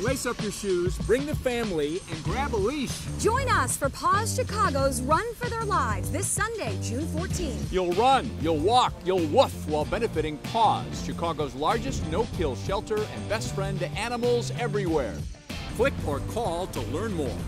Lace up your shoes, bring the family, and grab a leash. Join us for Paws Chicago's Run for Their Lives this Sunday, June 14th. You'll run, you'll walk, you'll woof while benefiting Paws, Chicago's largest no-kill shelter and best friend to animals everywhere. Click or call to learn more.